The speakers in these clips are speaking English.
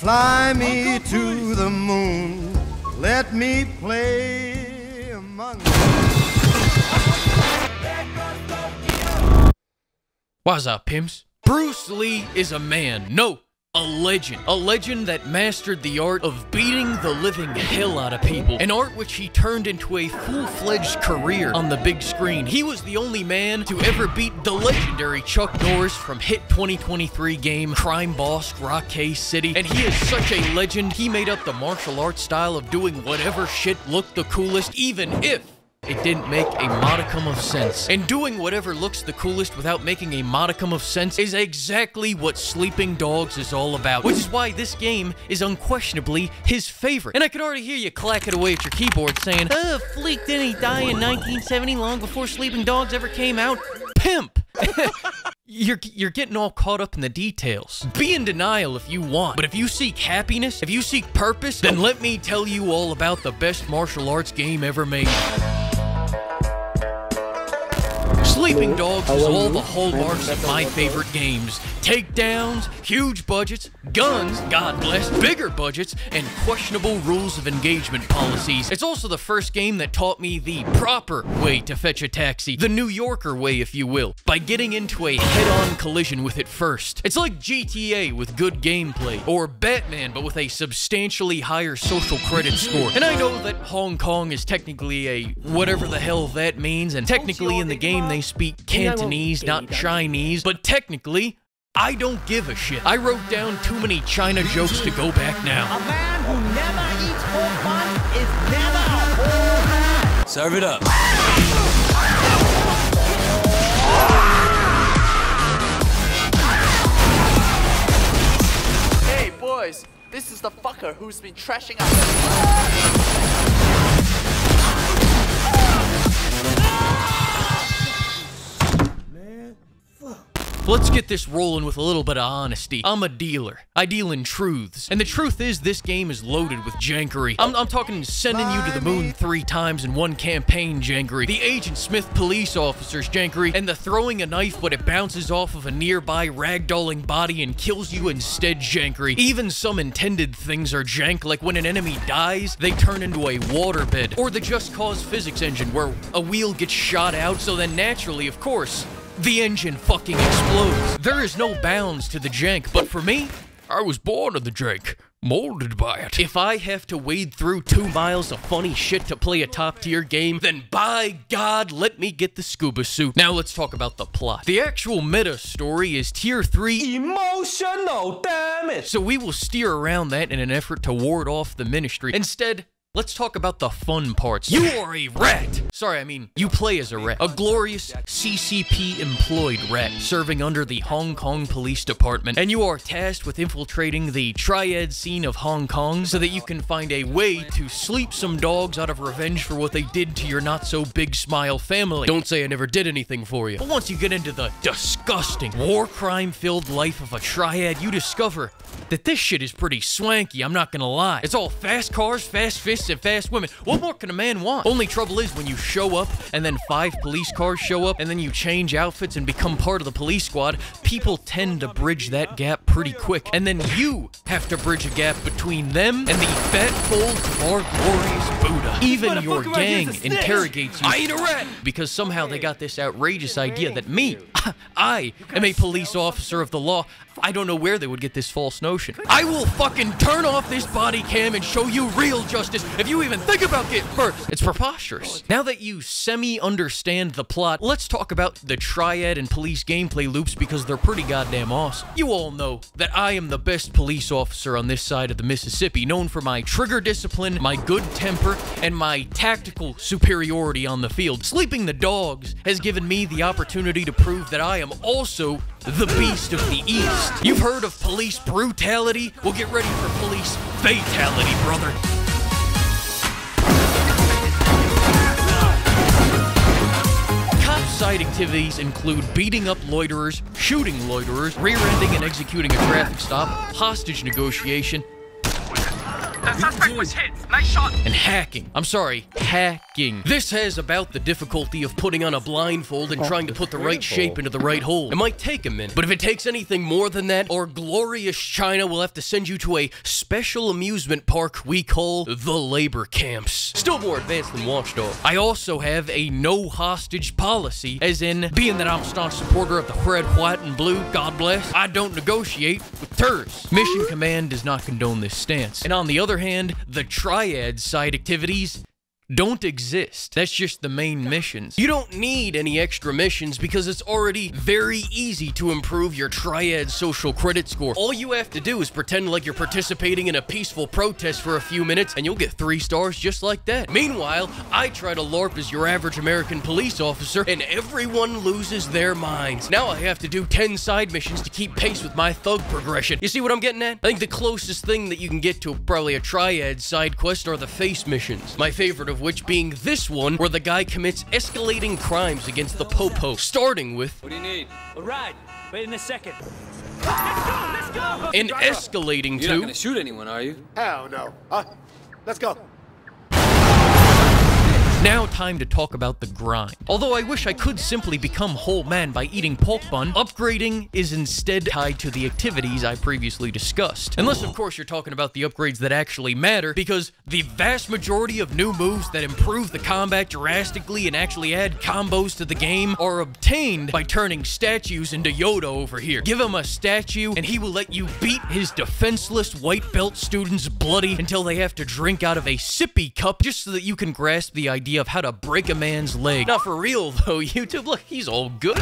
Fly me to the moon. Let me play among What's up, pimps? Bruce Lee is a man. No, a legend. A legend that mastered the art of beating the living hell out of people. An art which he turned into a full-fledged career on the big screen. He was the only man to ever beat the legendary Chuck Norris from hit 2023 game Crime Boss Rockay City. And he is such a legend, he made up the martial arts style of doing whatever shit looked the coolest, even if it didn't make a modicum of sense. And doing whatever looks the coolest without making a modicum of sense is exactly what Sleeping Dogs is all about. Which is why this game is unquestionably his favorite. And I can already hear you clacking away at your keyboard saying, Oh, Fleek didn't he die in 1970 long before Sleeping Dogs ever came out? Pimp! You're, you're getting all caught up in the details. Be in denial if you want, but if you seek happiness, if you seek purpose, then let me tell you all about the best martial arts game ever made. Sleeping Dogs is all the hallmarks of my favorite games. Takedowns, huge budgets, guns, God bless, bigger budgets, and questionable rules of engagement policies. It's also the first game that taught me the proper way to fetch a taxi, the New Yorker way, if you will, by getting into a head-on collision with it first. It's like GTA with good gameplay, or Batman but with a substantially higher social credit score. And I know that Hong Kong is technically a whatever the hell that means, and technically in the game they speak Cantonese, not Chinese, but technically, I don't give a shit. I wrote down too many China jokes to go back now. A man who never eats whole fun is never a whole man. Serve it up. Hey, boys, this is the fucker who's been trashing us. Let's get this rolling with a little bit of honesty. I'm a dealer. I deal in truths. And the truth is, this game is loaded with jankery. I'm, I'm talking sending you to the moon three times in one campaign jankery. The Agent Smith police officers jankery. And the throwing a knife but it bounces off of a nearby ragdolling body and kills you instead jankery. Even some intended things are jank, like when an enemy dies, they turn into a waterbed. Or the Just Cause physics engine, where a wheel gets shot out, so then naturally, of course, the engine fucking explodes. There is no bounds to the jank, but for me, I was born of the jank, molded by it. If I have to wade through two miles of funny shit to play a top tier game, then by God, let me get the scuba suit. Now let's talk about the plot. The actual meta story is tier 3 Emotional damage. so we will steer around that in an effort to ward off the ministry. Instead, let's talk about the fun parts. You are a rat! Sorry, I mean, you play as a rat. A glorious CCP employed rat serving under the Hong Kong Police Department. And you are tasked with infiltrating the triad scene of Hong Kong so that you can find a way to sleep some dogs out of revenge for what they did to your not so big smile family. Don't say I never did anything for you. But once you get into the disgusting, war crime filled life of a triad, you discover that this shit is pretty swanky, I'm not gonna lie. It's all fast cars, fast fists, and fast women. What more can a man want? Only trouble is when you show up and then five police cars show up and then you change outfits and become part of the police squad, people tend to bridge that gap pretty quick. And then you have to bridge a gap between them and the fat folds of our glorious Buddha. Even your motherfucker right here's gang interrogates you. I a rat. Because somehow they got this outrageous idea that me, I am a police officer of the law. I don't know where they would get this false notion. I will fucking turn off this body cam and show you real justice if you even think about getting first. It's preposterous. Now that you semi understand the plot, let's talk about the triad and police gameplay loops because they're pretty goddamn awesome. You all know that I am the best police officer on this side of the Mississippi, known for my trigger discipline, my good temper, and my tactical superiority on the field. Sleeping the dogs has given me the opportunity to prove that I am also the beast of the East. You've heard of police brutality? Well, get ready for police fatality, brother. Side activities include beating up loiterers, shooting loiterers, rear-ending and executing a traffic stop, hostage negotiation, The suspect was hit. Nice shot. and hacking. I'm sorry, hacking. This has about the difficulty of putting on a blindfold and trying to put the right shape into the right hole. It might take a minute, but if it takes anything more than that, our glorious China will have to send you to a special amusement park we call the labor camps. Still more advanced than Watchdog. I also have a no hostage policy, as in, being that I'm a staunch supporter of the Fred White and Blue, God bless, I don't negotiate with turds. Mission Command does not condone this stance. And on the other hand, the Triad side activities don't exist. That's just the main missions. You don't need any extra missions because it's already very easy to improve your triad social credit score. All you have to do is pretend like you're participating in a peaceful protest for a few minutes and you'll get three stars just like that. Meanwhile, I try to LARP as your average American police officer and everyone loses their minds. Now I have to do 10 side missions to keep pace with my thug progression. You see what I'm getting at? I think the closest thing that you can get to probably a triad side quest are the face missions. My favorite of which being this one where the guy commits escalating crimes against the Popo, starting with What do you need? A ride. Wait in a second. and escalating You're not to gonna shoot anyone, are you? Hell no. Uh, let's go. Now time to talk about the grind. Although I wish I could simply become whole man by eating pork bun, upgrading is instead tied to the activities I previously discussed. Unless of course you're talking about the upgrades that actually matter, because the vast majority of new moves that improve the combat drastically and actually add combos to the game are obtained by turning statues into Yoda over here. Give him a statue and he will let you beat his defenseless white belt students bloody until they have to drink out of a sippy cup just so that you can grasp the idea of how to break a man's leg. Not for real though, YouTube. Look, he's all good.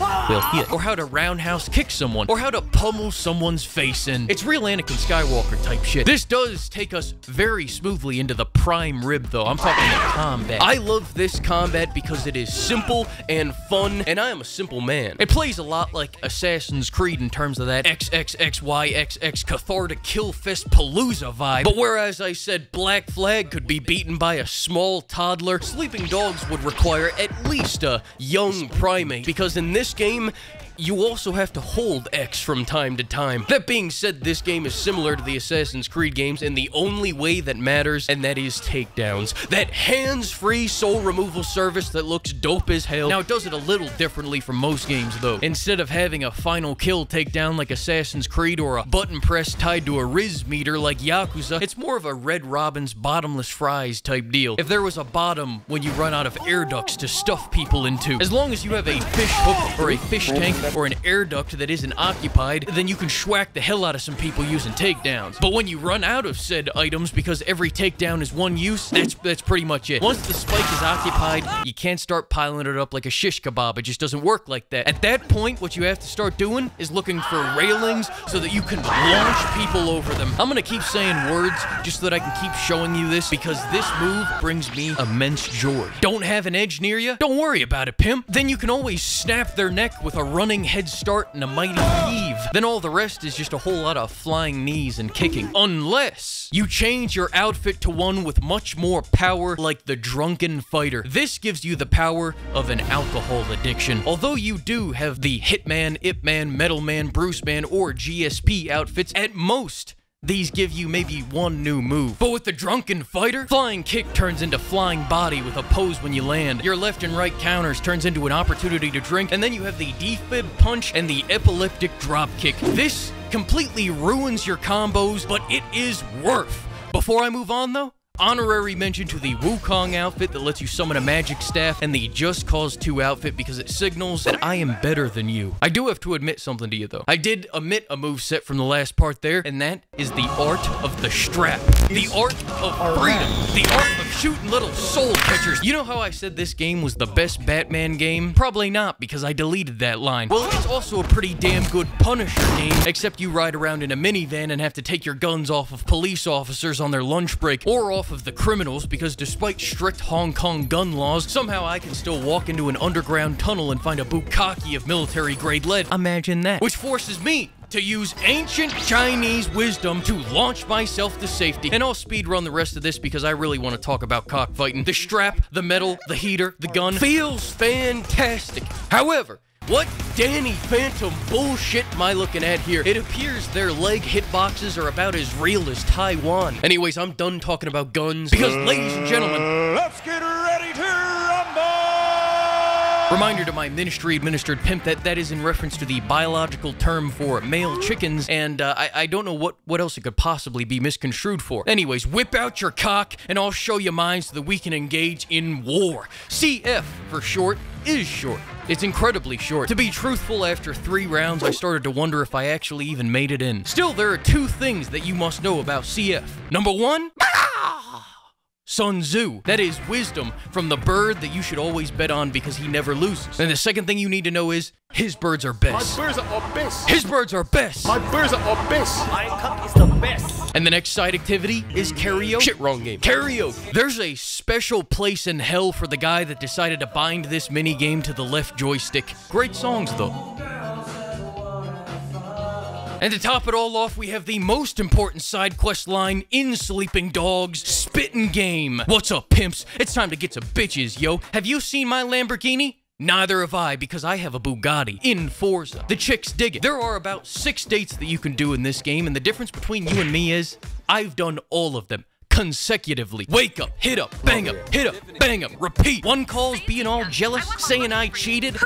Well, yeah. Or how to roundhouse kick someone. Or how to pummel someone's face in. It's real Anakin Skywalker type shit. This does take us very smoothly into the prime rib though. I'm talking the combat. I love this combat because it is simple and fun, and I am a simple man. It plays a lot like Assassin's Creed in terms of that XXXYXX cathartic killfest palooza vibe. But whereas I said Black Flag could be beaten by a small toddler, Sleeping Dogs would require at least a young primate, because in this game, you also have to hold X from time to time. That being said, this game is similar to the Assassin's Creed games in the only way that matters, and that is takedowns. That hands-free soul removal service that looks dope as hell. Now, it does it a little differently from most games, though. Instead of having a final kill takedown like Assassin's Creed or a button press tied to a Riz meter like Yakuza, it's more of a Red Robin's bottomless fries type deal. If there was a bottom when you run out of air ducts to stuff people into, as long as you have a fish hook or a fish tank or an air duct that isn't occupied, then you can schwack the hell out of some people using takedowns. But when you run out of said items because every takedown is one use, that's that's pretty much it. Once the spike is occupied, you can't start piling it up like a shish kebab. It just doesn't work like that. At that point, what you have to start doing is looking for railings so that you can launch people over them. I'm gonna keep saying words just so that I can keep showing you this because this move brings me immense joy. Don't have an edge near you? Don't worry about it, pimp. Then you can always snap their neck with a running head start and a mighty heave. Then all the rest is just a whole lot of flying knees and kicking. Unless you change your outfit to one with much more power like the Drunken Fighter. This gives you the power of an alcohol addiction. Although you do have the Hitman, Ip Man, Metal Man, Bruce Man, or GSP outfits, at most, these give you maybe one new move. But with the Drunken Fighter, Flying Kick turns into Flying Body with a pose when you land. Your left and right counters turns into an opportunity to drink, and then you have the Defib Punch and the Epileptic Drop Kick. This completely ruins your combos, but it is worth. Before I move on though, Honorary mention to the Wukong outfit that lets you summon a magic staff, and the Just Cause 2 outfit because it signals that I am better than you. I do have to admit something to you though. I did omit a move set from the last part there, and that is the art of the strap. The art of freedom. The art of shooting little soul catchers. You know how I said this game was the best Batman game? Probably not, because I deleted that line. Well, it's also a pretty damn good Punisher game, except you ride around in a minivan and have to take your guns off of police officers on their lunch break, or off of the criminals, because despite strict Hong Kong gun laws, somehow I can still walk into an underground tunnel and find a bukkake of military-grade lead. Imagine that. Which forces me to use ancient Chinese wisdom to launch myself to safety. And I'll speedrun the rest of this because I really want to talk about cockfighting. The strap, the metal, the heater, the gun feels fantastic. However, What Danny Phantom bullshit am I looking at here? It appears their leg hitboxes are about as real as Taiwan. Anyways, I'm done talking about guns because, ladies and gentlemen, Let's get ready! Reminder to my ministry administered pimp that that is in reference to the biological term for male chickens, and uh, I, I don't know what, what else it could possibly be misconstrued for. Anyways, whip out your cock, and I'll show you mine so that we can engage in war. CF, for short, is short. It's incredibly short. To be truthful, after three rounds, I started to wonder if I actually even made it in. Still, there are two things that you must know about CF. Number one, Sun Tzu. That is wisdom from the bird that you should always bet on because he never loses. And the second thing you need to know is his birds are best. birds are obese. His birds are best. My birds are best. My cup is the best. And the next side activity is karaoke. Shit, wrong game. Karaoke. There's a special place in hell for the guy that decided to bind this mini game to the left joystick. Great songs though. And to top it all off, we have the most important side quest line in Sleeping Dogs Spittin' Game. What's up, pimps? It's time to get some bitches, yo. Have you seen my Lamborghini? Neither have I, because I have a Bugatti in Forza. The chicks dig it. There are about six dates that you can do in this game, and the difference between you and me is I've done all of them consecutively. Wake up, hit up, bang up, hit up, bang up, repeat. One calls being all jealous, saying I cheated.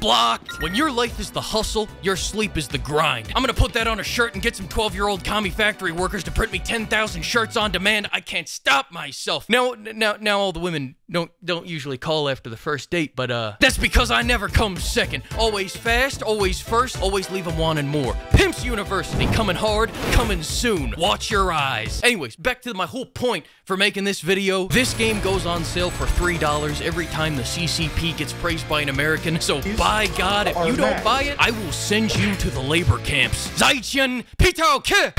Blocked. When your life is the hustle, your sleep is the grind. I'm gonna put that on a shirt and get some 12 year old commie factory workers to print me 10,000 shirts on demand. I can't stop myself. Now, now, now, all the women don't don't usually call after the first date, but uh, that's because I never come second. Always fast, always first, always leave them wanting more. Pimps University coming hard, coming soon. Watch your eyes. Anyways, back to my whole point for making this video. This game goes on sale for $3 every time the CCP gets praised by an American. So by God, if you don't buy it, I will send you to the labor camps. Zaijian Pitao Ke!